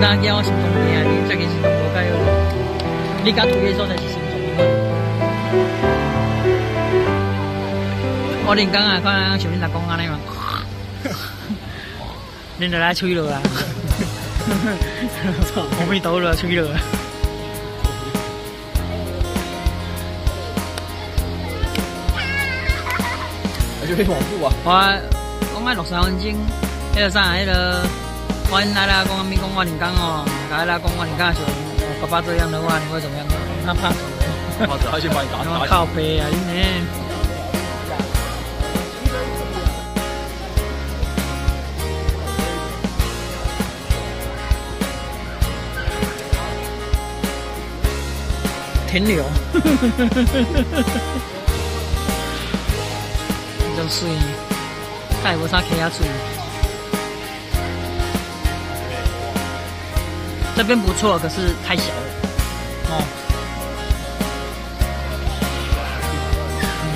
混蛋叫我心中病啊！你最近心中无解哦。你甲推的所在是心中病。我连讲啊，看像恁阿公安尼嘛。恁就来吹了啊！阿弥陀佛，吹了。还就可以往步啊！我讲爱六十分钟，迄个啥，迄个我来啦，讲咪讲我连讲哦，来啦，讲我连讲就爸爸这样的话，你会怎么样？他怕死。怕死，他先把你打打靠背啊，你。停留，真水，太无啥其他水。这边不错，可是太小了。哦。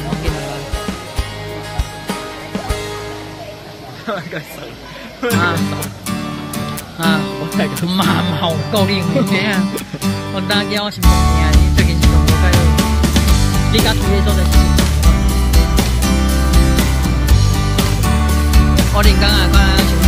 我给你了。干啥？啊啊！我太个妈妈，我够灵的啊！我打叫我心中病。你家住的所在是？我连讲啊，讲啊。